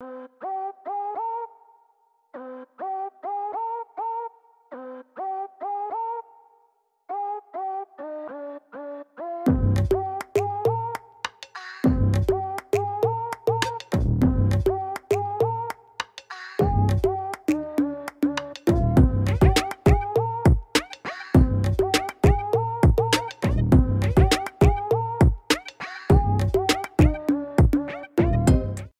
Go.